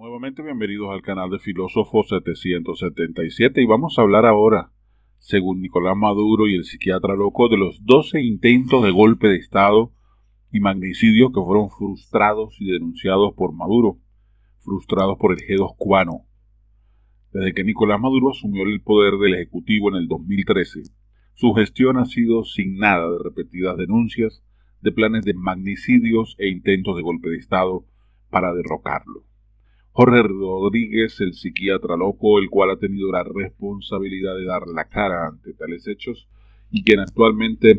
Nuevamente bienvenidos al canal de Filósofo 777 y vamos a hablar ahora, según Nicolás Maduro y el psiquiatra loco, de los 12 intentos de golpe de Estado y magnicidio que fueron frustrados y denunciados por Maduro, frustrados por el G2 cubano. Desde que Nicolás Maduro asumió el poder del Ejecutivo en el 2013, su gestión ha sido sin nada de repetidas denuncias de planes de magnicidios e intentos de golpe de Estado para derrocarlo. Jorge Rodríguez, el psiquiatra loco, el cual ha tenido la responsabilidad de dar la cara ante tales hechos y quien actualmente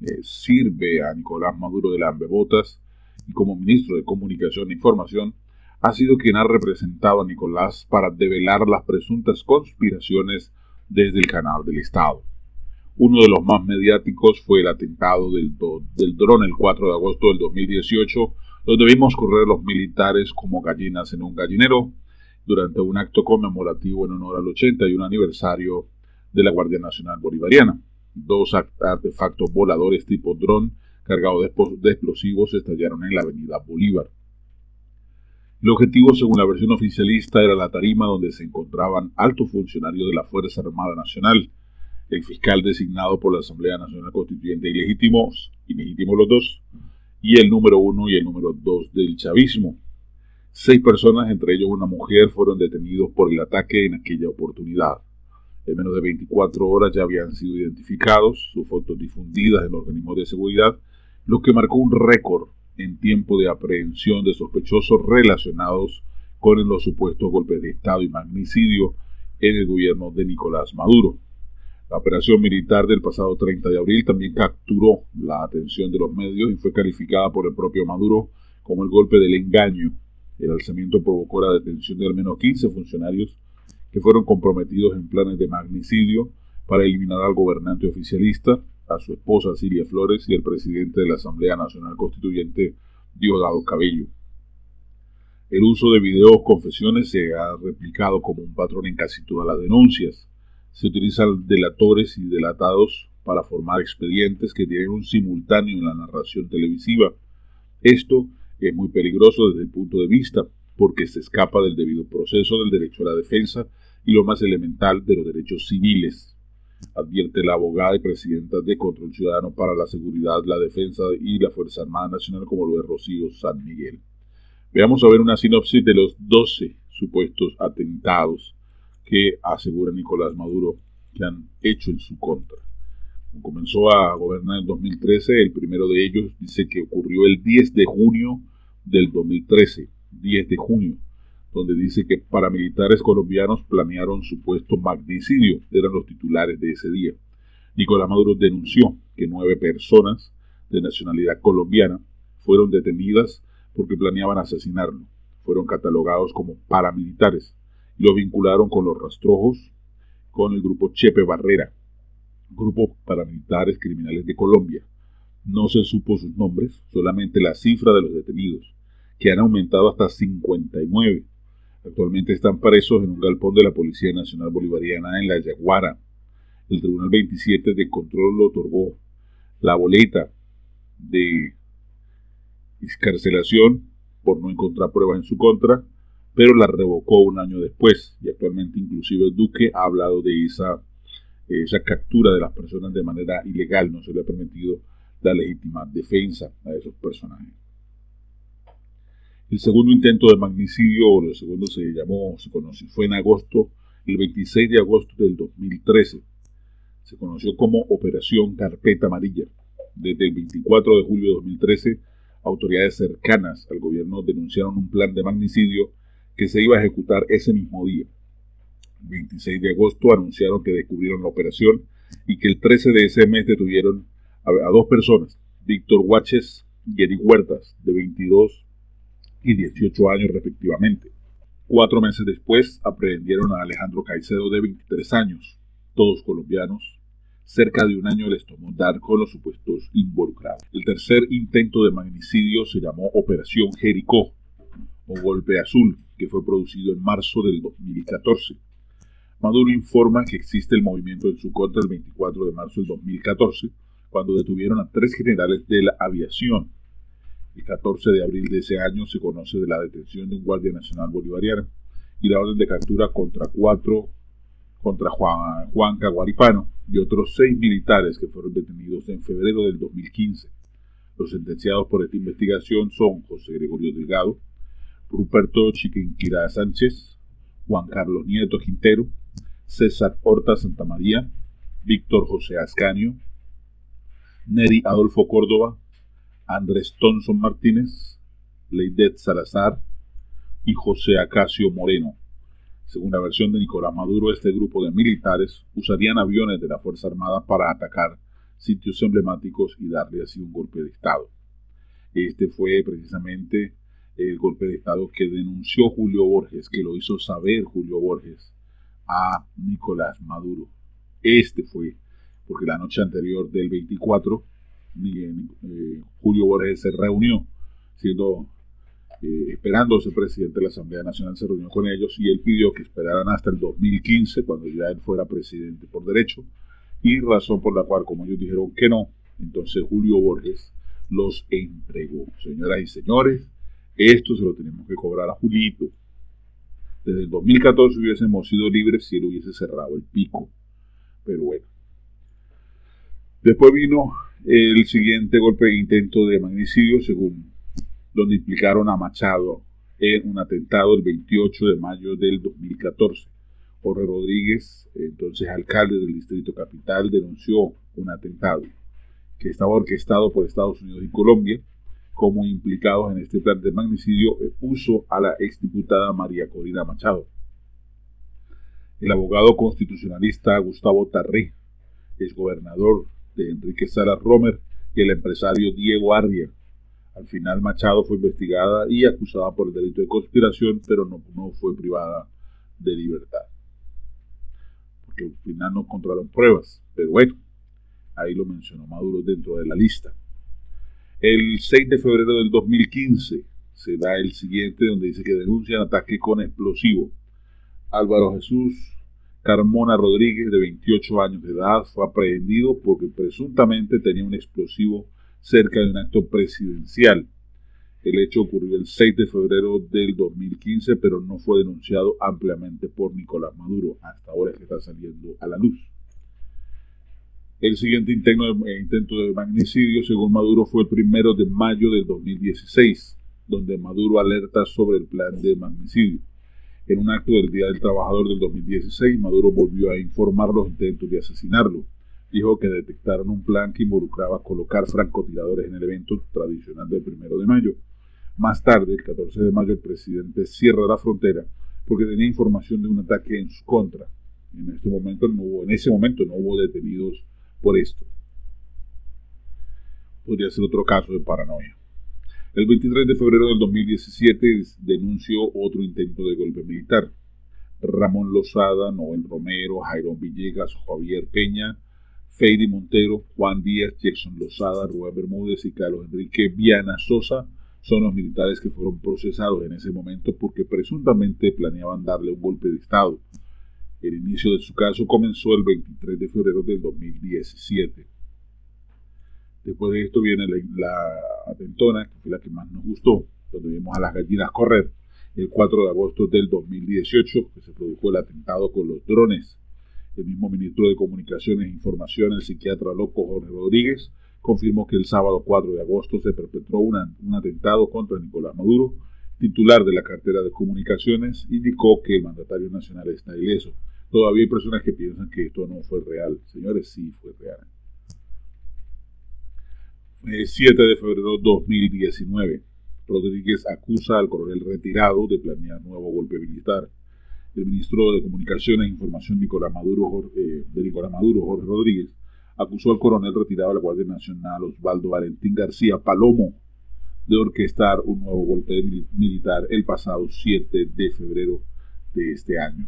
eh, sirve a Nicolás Maduro de Lambebotas y como ministro de Comunicación e Información, ha sido quien ha representado a Nicolás para develar las presuntas conspiraciones desde el canal del Estado. Uno de los más mediáticos fue el atentado del, del dron el 4 de agosto del 2018 donde vimos correr los militares como gallinas en un gallinero durante un acto conmemorativo en honor al 81 aniversario de la Guardia Nacional Bolivariana. Dos artefactos voladores tipo dron cargados de explosivos estallaron en la avenida Bolívar. El objetivo, según la versión oficialista, era la tarima donde se encontraban altos funcionarios de la Fuerza Armada Nacional, el fiscal designado por la Asamblea Nacional Constituyente ilegítimos, ilegítimos los dos, y el número uno y el número dos del chavismo. Seis personas, entre ellos una mujer, fueron detenidos por el ataque en aquella oportunidad. En menos de 24 horas ya habían sido identificados, sus fotos difundidas en organismos de seguridad, lo que marcó un récord en tiempo de aprehensión de sospechosos relacionados con los supuestos golpes de Estado y magnicidio en el gobierno de Nicolás Maduro. La operación militar del pasado 30 de abril también capturó la atención de los medios y fue calificada por el propio Maduro como el golpe del engaño. El alzamiento provocó la detención de al menos 15 funcionarios que fueron comprometidos en planes de magnicidio para eliminar al gobernante oficialista, a su esposa Silvia Flores y al presidente de la Asamblea Nacional Constituyente Diosdado Cabello. El uso de videos confesiones se ha replicado como un patrón en casi todas las denuncias se utilizan delatores y delatados para formar expedientes que tienen un simultáneo en la narración televisiva. Esto es muy peligroso desde el punto de vista porque se escapa del debido proceso del derecho a la defensa y lo más elemental de los derechos civiles, advierte la abogada y presidenta de Control Ciudadano para la Seguridad, la Defensa y la Fuerza Armada Nacional, como lo es Rocío San Miguel. Veamos a ver una sinopsis de los 12 supuestos atentados que asegura Nicolás Maduro que han hecho en su contra. Comenzó a gobernar en 2013, el primero de ellos dice que ocurrió el 10 de junio del 2013, 10 de junio, donde dice que paramilitares colombianos planearon supuesto magnicidio, eran los titulares de ese día. Nicolás Maduro denunció que nueve personas de nacionalidad colombiana fueron detenidas porque planeaban asesinarlo. Fueron catalogados como paramilitares lo vincularon con los rastrojos, con el grupo Chepe Barrera, grupo paramilitares criminales de Colombia. No se supo sus nombres, solamente la cifra de los detenidos, que han aumentado hasta 59. Actualmente están presos en un galpón de la Policía Nacional Bolivariana en La Yaguara. El Tribunal 27 de Control lo otorgó la boleta de escarcelación por no encontrar pruebas en su contra pero la revocó un año después y actualmente inclusive Duque ha hablado de esa, esa captura de las personas de manera ilegal, no se le ha permitido la legítima defensa a esos personajes. El segundo intento de magnicidio, o el segundo se llamó, se conoció, fue en agosto, el 26 de agosto del 2013. Se conoció como Operación Carpeta Amarilla. Desde el 24 de julio de 2013, autoridades cercanas al gobierno denunciaron un plan de magnicidio que se iba a ejecutar ese mismo día. El 26 de agosto anunciaron que descubrieron la operación y que el 13 de ese mes detuvieron a, dos personas, Víctor Huaches y Eric Huertas, de 22 y 18 años respectivamente. Cuatro meses después aprehendieron a Alejandro Caicedo, de 23 años, todos colombianos. Cerca de un año les tomó dar con los supuestos involucrados. El tercer intento de magnicidio se llamó Operación Jericó o Golpe Azul que fue producido en marzo del 2014. Maduro informa que existe el movimiento en su contra el 24 de marzo del 2014, cuando detuvieron a tres generales de la aviación. El 14 de abril de ese año se conoce de la detención de un guardia nacional bolivariano y la orden de captura contra cuatro, contra Juan, Juan Caguaripano y otros seis militares que fueron detenidos en febrero del 2015. Los sentenciados por esta investigación son José Gregorio Delgado, Ruperto Chiquinquirá Sánchez, Juan Carlos Nieto Quintero, César Horta Santamaría, Víctor José Ascanio, Neri Adolfo Córdoba, Andrés Tonson Martínez, Leidet Salazar y José Acacio Moreno. Según la versión de Nicolás Maduro, este grupo de militares usarían aviones de la Fuerza Armada para atacar sitios emblemáticos y darle así un golpe de Estado. Este fue precisamente el golpe de Estado que denunció Julio Borges, que lo hizo saber Julio Borges a Nicolás Maduro. Este fue, porque la noche anterior del 24 eh, Julio Borges se reunió, siendo eh, esperando ser presidente de la Asamblea Nacional, se reunió con ellos y él pidió que esperaran hasta el 2015, cuando ya él fuera presidente por derecho, y razón por la cual, como ellos dijeron que no, entonces Julio Borges los entregó. Señoras y señores, esto se lo tenemos que cobrar a Julito. Desde el 2014 hubiésemos sido libres si él hubiese cerrado el pico. Pero bueno. Después vino el siguiente golpe de intento de magnicidio, según donde implicaron a Machado en un atentado el 28 de mayo del 2014. Jorge Rodríguez, entonces alcalde del Distrito Capital, denunció un atentado que estaba orquestado por Estados Unidos y Colombia como implicados en este plan de magnicidio puso a la exdiputada María Corina Machado. El abogado constitucionalista Gustavo Tarré, gobernador de Enrique Sara Romer y el empresario Diego Arria. Al final Machado fue investigada y acusada por el delito de conspiración, pero no, no fue privada de libertad. Porque al final no encontraron pruebas. Pero bueno, ahí lo mencionó Maduro dentro de la lista. El 6 de febrero del 2015 se da el siguiente donde dice que denuncian ataque con explosivo. Álvaro Jesús Carmona Rodríguez, de 28 años de edad, fue aprehendido porque presuntamente tenía un explosivo cerca de un acto presidencial. El hecho ocurrió el 6 de febrero del 2015, pero no fue denunciado ampliamente por Nicolás Maduro. Hasta ahora que está saliendo a la luz. El siguiente intento de, intento de magnicidio, según Maduro, fue el primero de mayo del 2016, donde Maduro alerta sobre el plan de magnicidio. En un acto del Día del Trabajador del 2016, Maduro volvió a informar los intentos de asesinarlo. Dijo que detectaron un plan que involucraba colocar francotiradores en el evento tradicional del 1 de mayo. Más tarde, el 14 de mayo, el presidente cierra la frontera porque tenía información de un ataque en su contra. En este momento no hubo, en ese momento no hubo detenidos por esto. Podría ser otro caso de paranoia. El 23 de febrero del 2017 denunció otro intento de golpe militar. Ramón Lozada, Noel Romero, Jairo Villegas, Javier Peña, Feidy Montero, Juan Díaz, Jackson Lozada, Rubén Bermúdez y Carlos Enrique Viana Sosa son los militares que fueron procesados en ese momento porque presuntamente planeaban darle un golpe de Estado. El inicio de su caso comenzó el 23 de febrero del 2017. Después de esto viene la, atentona, que fue la que más nos gustó, donde vimos a las gallinas correr. El 4 de agosto del 2018, que se produjo el atentado con los drones. El mismo ministro de Comunicaciones e Información, el psiquiatra loco Jorge Rodríguez, confirmó que el sábado 4 de agosto se perpetró un atentado contra Nicolás Maduro, titular de la cartera de comunicaciones, indicó que el mandatario nacional está ileso. Todavía hay personas que piensan que esto no fue real. Señores, sí fue real. 7 de febrero de 2019. Rodríguez acusa al coronel retirado de planear nuevo golpe militar. El ministro de Comunicaciones e Información Nicolás Maduro, eh, de Nicolás Maduro, Jorge Rodríguez, acusó al coronel retirado de la Guardia Nacional, Osvaldo Valentín García Palomo, de orquestar un nuevo golpe militar el pasado 7 de febrero de este año.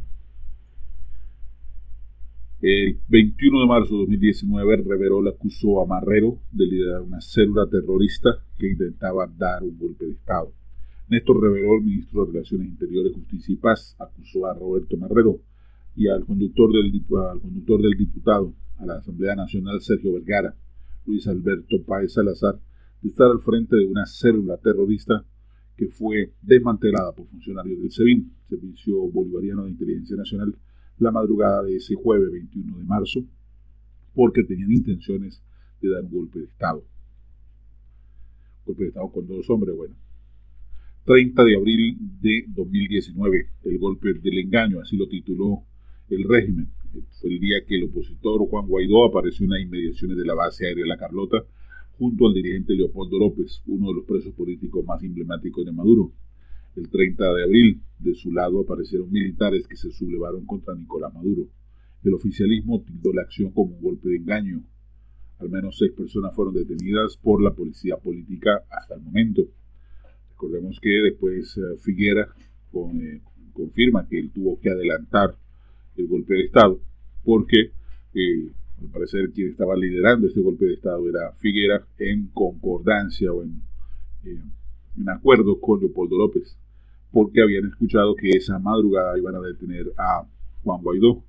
El 21 de marzo de 2019, Reverol acusó a Marrero de liderar una célula terrorista que intentaba dar un golpe de Estado. Néstor Reverol, ministro de Relaciones Interiores, Justicia y Paz, acusó a Roberto Marrero y al conductor del, al conductor del diputado a la Asamblea Nacional, Sergio Vergara, Luis Alberto Páez Salazar, de estar al frente de una célula terrorista que fue desmantelada por funcionarios del SEBIN, Servicio Bolivariano de Inteligencia Nacional, la madrugada de ese jueves 21 de marzo, porque tenían intenciones de dar un golpe de Estado. Golpe de Estado con dos hombres, bueno. 30 de abril de 2019, el golpe del engaño, así lo tituló el régimen. Fue el día que el opositor Juan Guaidó apareció en las inmediaciones de la base aérea La Carlota junto al dirigente Leopoldo López, uno de los presos políticos más emblemáticos de Maduro. El 30 de abril, de su lado aparecieron militares que se sublevaron contra Nicolás Maduro. El oficialismo tildó la acción como un golpe de engaño. Al menos seis personas fueron detenidas por la policía política hasta el momento. Recordemos que después eh, Figuera eh, confirma que él tuvo que adelantar el golpe de Estado porque eh, al parecer quien estaba liderando este golpe de Estado era Figuera en concordancia o en, en acuerdo con Leopoldo López porque habían escuchado que esa madrugada iban a detener a Juan Guaidó,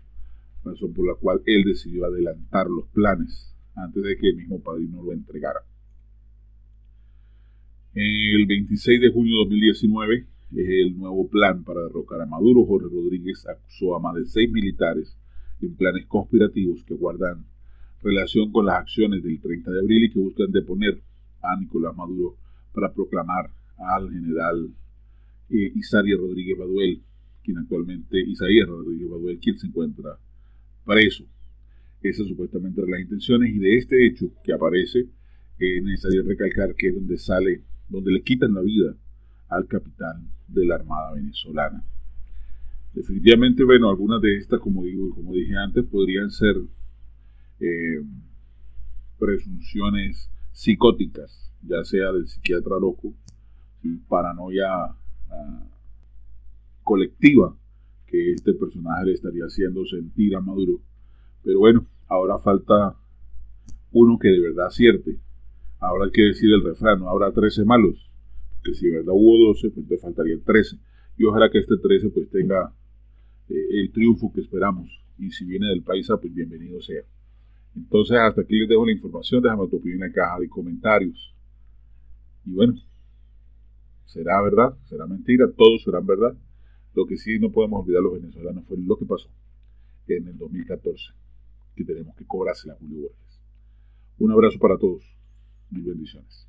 razón por la cual él decidió adelantar los planes antes de que el mismo padrino lo entregara. El 26 de junio de 2019, el nuevo plan para derrocar a Maduro, Jorge Rodríguez acusó a más de seis militares en planes conspirativos que guardan relación con las acciones del 30 de abril y que buscan deponer a Nicolás Maduro para proclamar al general eh, Isaías Rodríguez Baduel, quien actualmente, Isaías Rodríguez Baduel, quien se encuentra preso. Esas supuestamente eran las intenciones y de este hecho que aparece es necesario recalcar que es donde sale, donde le quitan la vida al capitán de la Armada venezolana. Definitivamente, bueno, algunas de estas, como digo, como dije antes, podrían ser eh, presunciones psicóticas, ya sea del psiquiatra loco, paranoia colectiva que este personaje le estaría haciendo sentir a Maduro. Pero bueno, ahora falta uno que de verdad acierte. Ahora hay que decir el refrán, no habrá 13 malos, que si de verdad hubo 12, pues te faltarían 13. Y ojalá que este 13 pues tenga eh, el triunfo que esperamos. Y si viene del país, pues bienvenido sea. Entonces, hasta aquí les dejo la información. Déjame tu opinión en la caja de comentarios. Y bueno, será verdad, será mentira, todos serán verdad. Lo que sí no podemos olvidar los venezolanos fue lo que pasó en el 2014, que tenemos que cobrarse la Julio Borges. Un abrazo para todos. Mil bendiciones.